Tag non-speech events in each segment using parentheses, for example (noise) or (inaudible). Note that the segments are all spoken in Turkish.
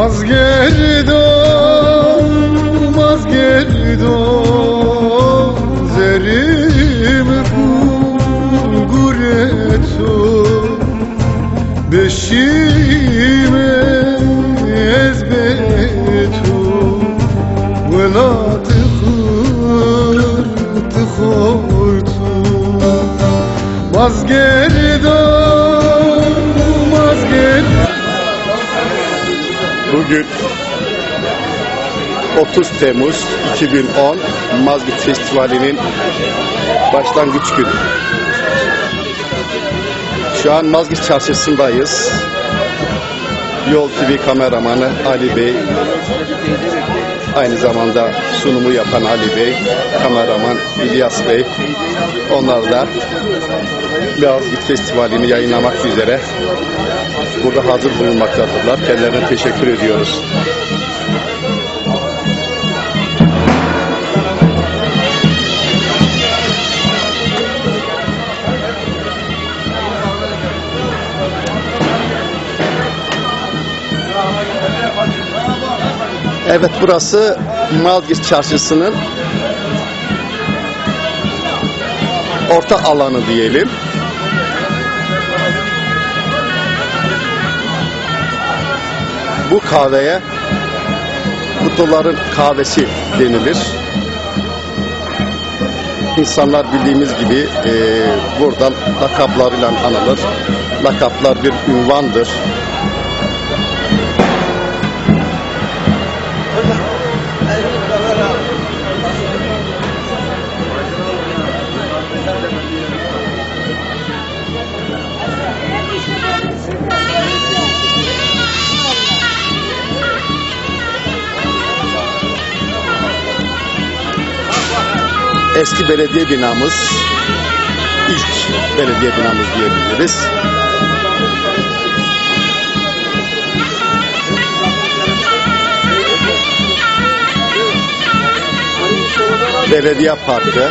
Mazgerdon, mazgerdon Zerimi gureto Beşime ezbeto Vela tıkır tıkoytu Mazgerdon, Bugün 30 Temmuz 2010 Mazgit Festivali'nin başlangıç günü. Şu an Mazgit Çarşısı'ndayız. Yol TV kameramanı Ali Bey, aynı zamanda sunumu yapan Ali Bey, kameraman İlyas Bey, onlar da Mazgit Festivali'ni yayınlamak üzere burada hazır bulunmaktadırlar. Kendilerine teşekkür ediyoruz. Evet burası Malgis Çarşısı'nın orta alanı diyelim. Bu kahveye Kutluların kahvesi denilir. İnsanlar bildiğimiz gibi e, buradan lakaplarıyla anılır. Lakaplar bir ünvandır. Eski belediye binamız, ilk belediye binamız diyebiliriz. Belediye Parkı.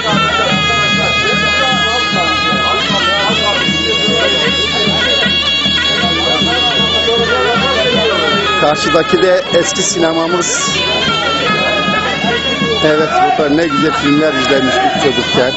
Karşıdaki de eski sinemamız. Evet burada ne güzel filmler izlemiştik çocukken.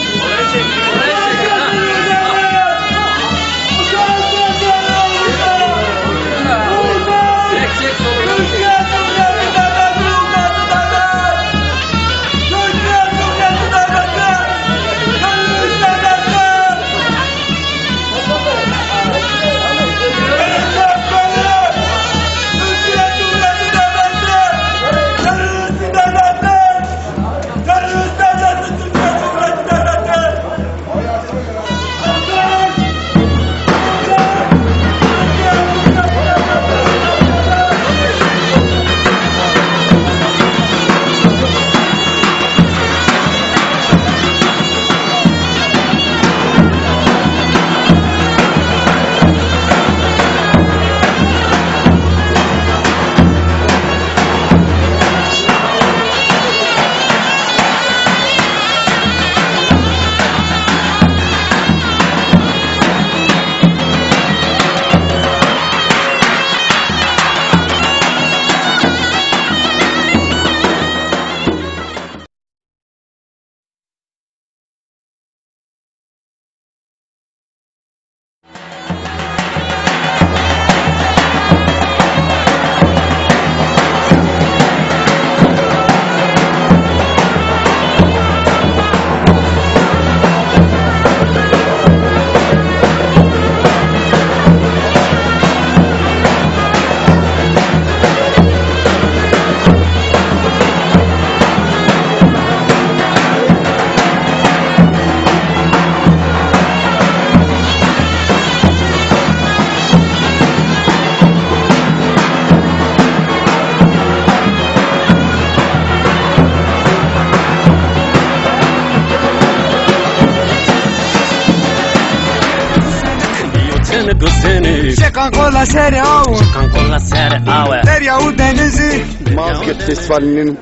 Çekan kola seri avu Kan kolla sere ave Derya u denizi Mazgirt Festivali'nin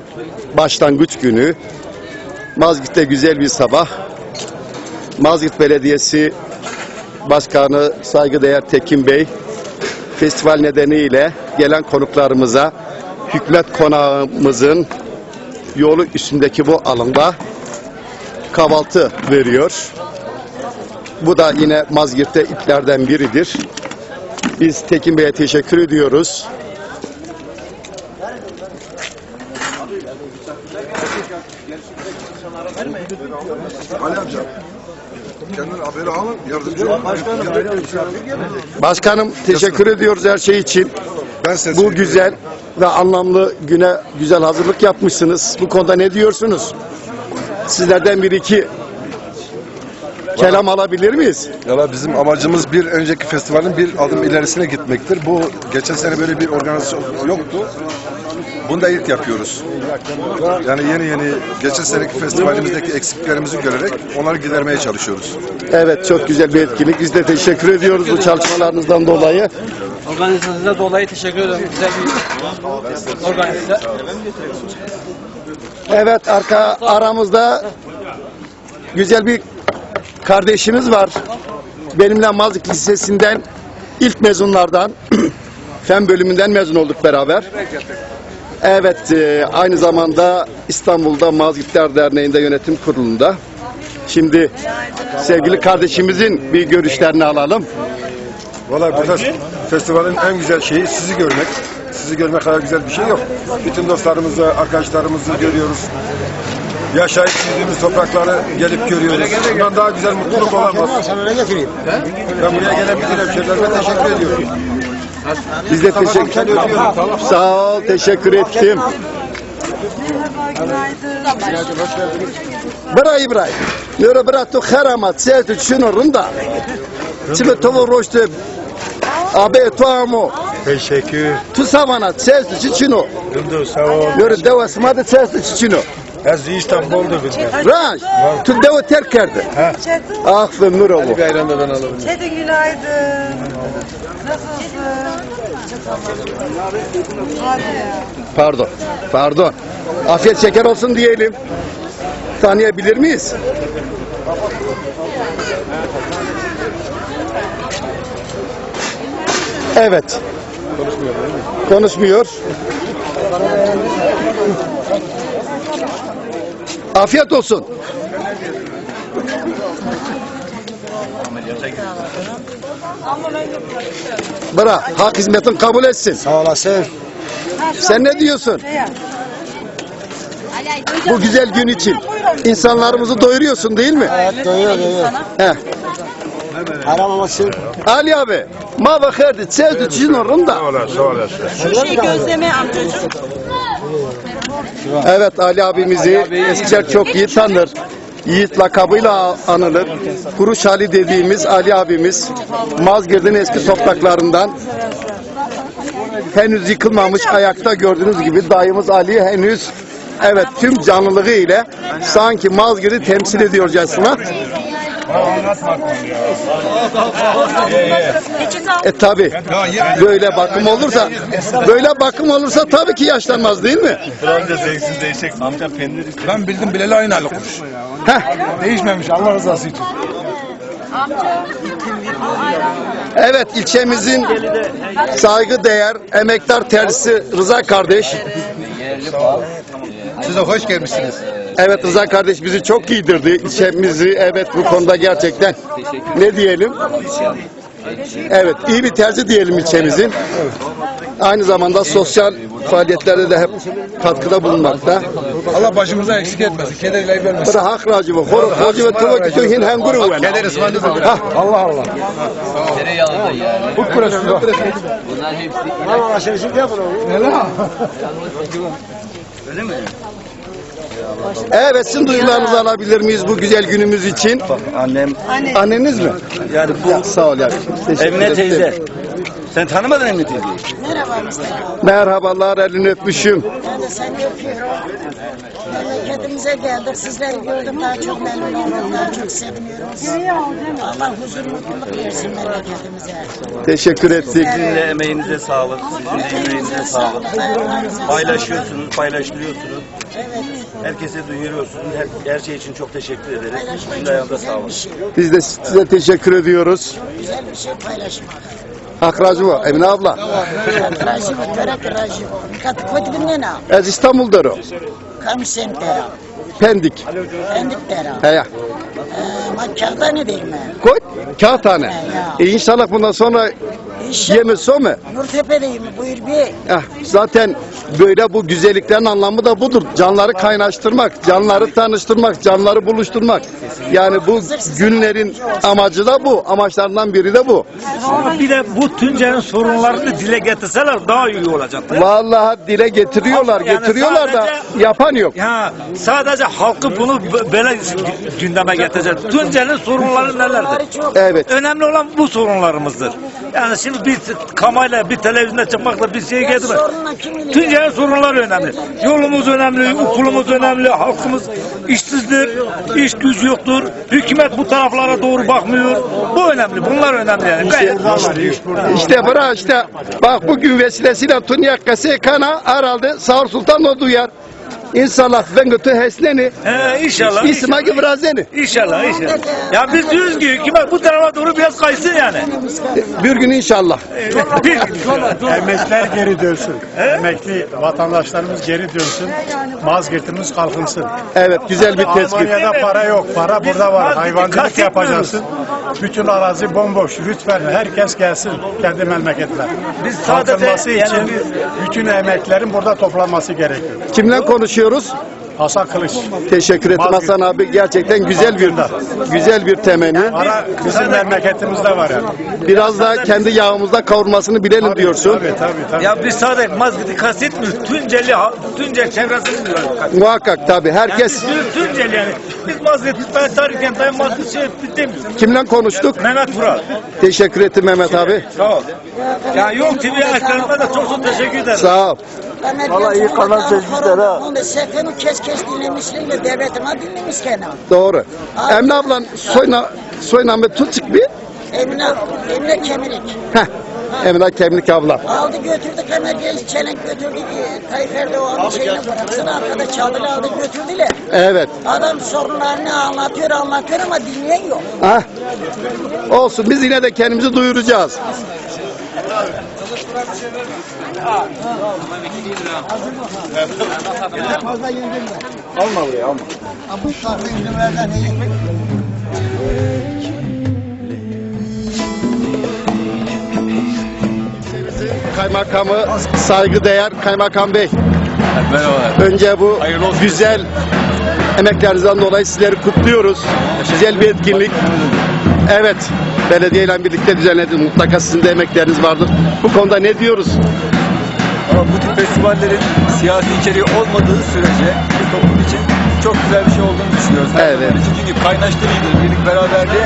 başlangıç günü. Mazgirt'te güzel bir sabah. Mazgirt Belediyesi Başkanı saygıdeğer Tekin Bey festival nedeniyle gelen konuklarımıza hükümet konağımızın yolu üstündeki bu alanda kahvaltı veriyor. Bu da yine Mazgirt'te iplerden biridir. Biz Tekin Bey'e teşekkür ediyoruz. Ali amca. Kendin haberi alın, yardımcı olun. Başkanım teşekkür ediyoruz her şey için. Ben size Bu söyleyeyim. güzel ve anlamlı güne güzel hazırlık yapmışsınız. Bu konuda ne diyorsunuz? Sizlerden bir iki kelam alabilir miyiz? Valla bizim amacımız bir önceki festivalin bir adım ilerisine gitmektir. Bu geçen sene böyle bir organizasyon yoktu. Bunu da ilk yapıyoruz. Yani yeni yeni geçen seneki festivalimizdeki eksiklerimizi görerek onları gidermeye çalışıyoruz. Evet çok güzel bir etkinlik. Biz de teşekkür ediyoruz bu çalışmalarınızdan dolayı. Organizasyonunuzdan dolayı teşekkür ederim. Güzel bir organize. Evet arka aramızda güzel bir kardeşimiz var. Benimle Mazlık Lisesi'nden ilk mezunlardan (clears throat) fen bölümünden mezun olduk beraber. Evet e, aynı zamanda İstanbul'da Mazgitler Derneği'nde yönetim kurulunda. Şimdi sevgili kardeşimizin bir görüşlerini alalım. Valla burada festivalin en güzel şeyi sizi görmek. Sizi görmek kadar güzel bir şey yok. Bütün dostlarımızı, arkadaşlarımızı görüyoruz. Yaşayıp büyüdüğümüz toprakları gelip görüyoruz. Bundan daha güzel mutluluk olamaz. Ben buraya gelen bütün hemşehrilerime teşekkür ediyorum. Biz de teşekkür Sağ ol, teşekkür ettim. Nöre bra tu kharamat seytu şunu rında. Çime tovu roştu. Abe tu amo. Teşekkür. Tu savanat seytu çiçino. Dündu sağ ol. Nöre deva smadı seytu çiçino. Az İstanbul'da bizde. Raj. Tu deva terk kerdi. Ah ve nurovu. Çetin günaydın. Nasılsın? Hadi ya. Pardon. Pardon. Afiyet şeker olsun diyelim. Tanıyabilir miyiz? Evet. Konuşmuyor. Afiyet olsun. Bırak, hak hizmetin kabul etsin. Sağ olasın. Sen ne diyorsun? Bu güzel gün için insanlarımızı doyuruyorsun değil mi? Evet doyuyor doyuyor. Heh. Aramaması. Ali abi, ma bakırdı, sevdi çizin orunda. Sağ olasın. Şu şey gözleme amcacığım. Evet Ali abimizi eskiler çok iyi tanır. Yiğit lakabıyla anılır. Kuruş Ali dediğimiz Ali abimiz Mazgird'in eski topraklarından henüz yıkılmamış ayakta gördüğünüz gibi dayımız Ali henüz evet tüm canlılığı ile sanki Mazgird'i temsil ediyorcasına E tabi böyle bakım olursa böyle bakım olursa tabii ki yaşlanmaz değil mi? Ben bildim bileli aynı kuruş. Heh. Değişmemiş Allah rızası için. Evet ilçemizin saygıdeğer emektar tersi Rıza kardeş. Size hoş gelmişsiniz. Evet Rıza kardeş bizi çok giydirdi. İlçemizi evet bu konuda gerçekten ne diyelim? Evet iyi bir terzi diyelim ilçemizin. Aynı zamanda sosyal faaliyetlerde de hep katkıda bulunmakta. Allah başımıza eksik etmesin. Keder ilahi vermesin. Bıra hak racı bu. Hor hocu ve tuva ki tühin hem guru ven. Keder ısmarladı. Ha, Allah Allah. Bu burası. Evet sizin duygularınızı alabilir miyiz bu güzel günümüz için? Annem Anneniz mi? yani bu Ya, sağ ol ya. Teşekkür Emine ederim. teyze. Sen tanımadın Emine teyzeyi. Merhaba Mustafa. Merhabalar elini öpmüşüm. Ben de seni öpüyorum. Memleketimize geldik. Sizleri gördüm. Daha çok memnun oldum. Daha çok seviniyorum. Allah huzur mutluluk versin memleketimize. Teşekkür ettik. Sizin de emeğinize sağlık. Sizin de yüreğinize sağlık. Paylaşıyorsunuz, paylaştırıyorsunuz. Herkese duyuruyorsunuz. Her, her şey için çok teşekkür ederiz. Sizin de ayağınıza güzel sağlık. bir şey. Biz de size teşekkür ediyoruz. Güzel bir şey paylaşmak. Akracı mı? Emine abla. Rajivo, törek rajivo. Kat koydu ne na? Ez İstanbul'dur o. Kamsen tera. Pendik. Pendik tera. He. Makkada ne değil mi? Koy. Kağıthane. E inşallah bundan sonra İnşallah. yemez o mu? Nurtepe'deyim buyur bir. Eh, zaten böyle bu güzelliklerin anlamı da budur. Canları kaynaştırmak, canları tanıştırmak, canları buluşturmak. Yani bu günlerin amacı da bu. Amaçlarından biri de bu. Bir de bu Tuncay'ın sorunlarını dile getirseler daha iyi olacak. Vallahi dile getiriyorlar, Yani getiriyorlar da sadece- yapan yok. Ya sadece halkı bunu b- böyle gündeme getirecek. Tuncay'ın sorunları nelerdir? Evet. Önemli olan bu sorunlarımızdır. Yani şimdi bir kamayla bir televizyonda çıkmakla bir şey getirmez. Sorunla kim? Tuncay'ın sorunları önemli. Yolumuz önemli, okulumuz önemli, halkımız işsizdir, iş güç yoktur. Hükümet bu taraflara doğru bakmıyor. Bu önemli, bunlar önemli yani. Gayet İşte bırak işte bak bugün vesilesiyle Tunyak Kasekana herhalde Sağır Sultan o duyar. İnşallah ben götü hesneni. He, inşallah. İsma gibi razeni. İnşallah, inşallah. Ya biz diyoruz ki hükümet bu tarafa doğru biraz kaysın yani. Bir gün inşallah. Bir, Emekler geri dönsün. Emekli vatandaşlarımız geri dönsün. Mazgirtimiz kalkınsın. Evet güzel bir tespit. Almanya'da para yok. Para burada var. Hayvancılık yapacaksın. Bütün arazi bomboş. Lütfen herkes gelsin kendi memleketine. Biz sadece için bütün emeklerin burada toplanması gerekiyor. Kimle konuşuyoruz? Hasan Kılıç. Teşekkür ederim Hasan abi. Gerçekten güzel bir güzel bir temenni. Para bizim memleketimizde var yani. Biraz da kendi yağımızda kavurmasını bilelim diyorsun. Tabii tabii tabii. Ya biz sadece Mazgirt'i kastetmiyoruz. Tunceli, Tuncel çevresini diyoruz. Muhakkak tabii. Herkes Yani biz Tunceli yani. Biz Mazgirt'i ben tarihken ben Mazgirt şey demiyoruz. kimle konuştuk? Mehmet Vural. Teşekkür ettim Mehmet abi. Sağ ol. Ya yok TV ekranıma da çok çok teşekkür ederim. Sağ ol. Valla iyi kanal sözcükler ha. Onu sekeni kes kes dinlemişliğiyle devletime dinlemiş gene. Doğru. Emine ablan soyna soynamı tut çık bir. Emine, Emine Kemirik. Heh. Emine Kemlik abla. Aldı götürdü kamerayı çelenk götürdü. Tayyip Erdoğan'ın şeyini bıraksın arkada çaldılar aldı götürdüler. Evet. Adam sorunlarını anlatıyor anlatıyor ama dinleyen yok. Hah. Olsun biz yine de kendimizi duyuracağız. Kaymakamı saygıdeğer Kaymakam Bey. Merhaba. Önce bu güzel emeklerinizden dolayı sizleri kutluyoruz. Güzel bir etkinlik. Evet, belediyeyle birlikte düzenlediniz. Mutlaka sizin de emekleriniz vardır. Bu konuda ne diyoruz? Ama bu tip festivallerin siyasi içeriği olmadığı sürece bir toplum için çok güzel bir şey olduğunu düşünüyoruz. Her Evet. için çünkü kaynaştırıcıdır, birlik beraberliğe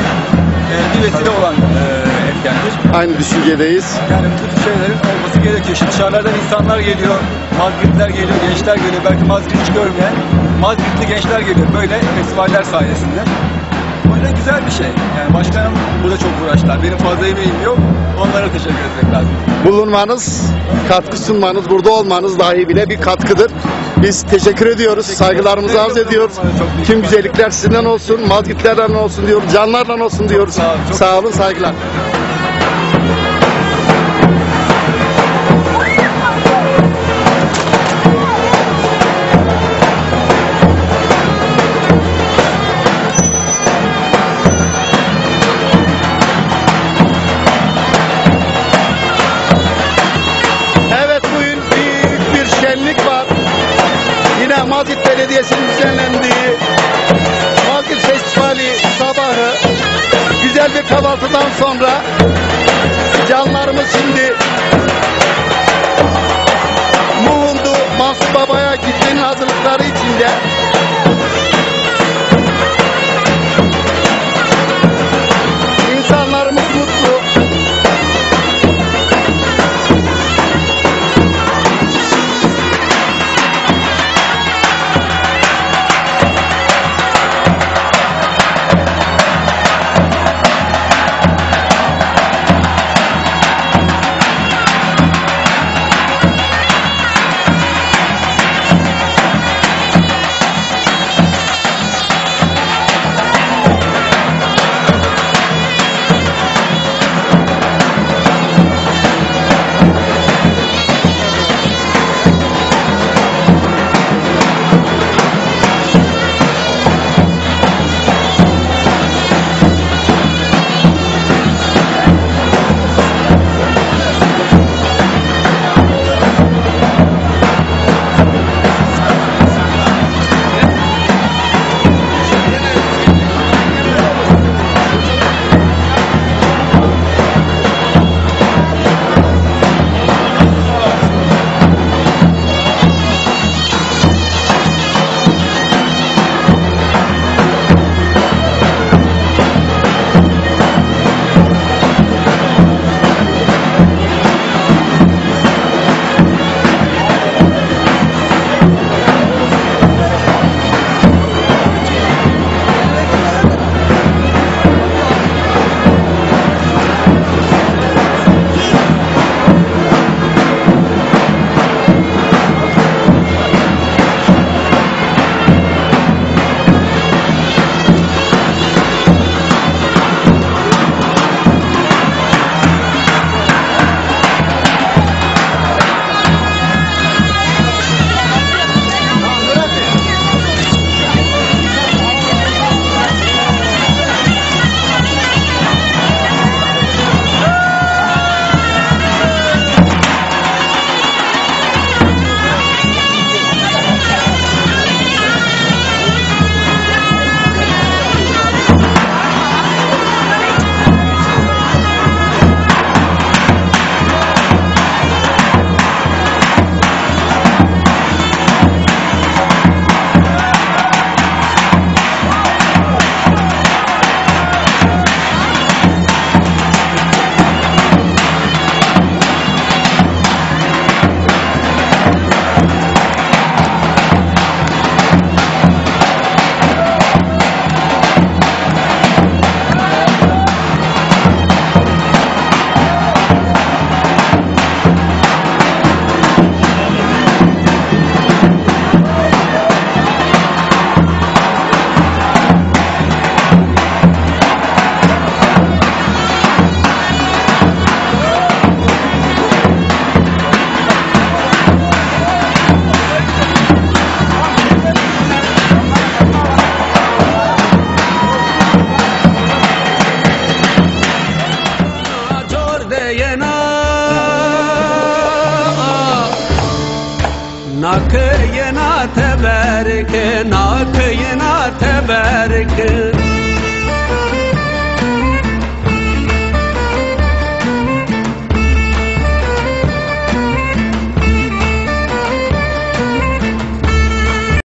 e, bir vesile olan e, etkendir. Aynı düşüncedeyiz. Yani bu tip şeylerin olması gerekiyor. Şimdi dışarılardan insanlar geliyor, Mazgirtler geliyor, gençler geliyor. Belki Mazgirt hiç görmeyen Mazgirtli gençler geliyor böyle festivaller sayesinde. Yüzden güzel bir şey. Yani başkanım burada çok uğraştılar. Benim fazla emeğim yok. Onlara teşekkür etmek lazım. Bulunmanız, katkı sunmanız, burada olmanız dahi bile bir katkıdır. Biz teşekkür ediyoruz, saygılarımızı arz ediyoruz. Tüm güzellikler sizden olsun, mazgitlerden olsun diyoruz, canlarla olsun diyoruz. Sağ olun, saygılar. Belediyesi'nin düzenlendiği Mazgirt Festivali sabahı güzel bir kahvaltıdan sonra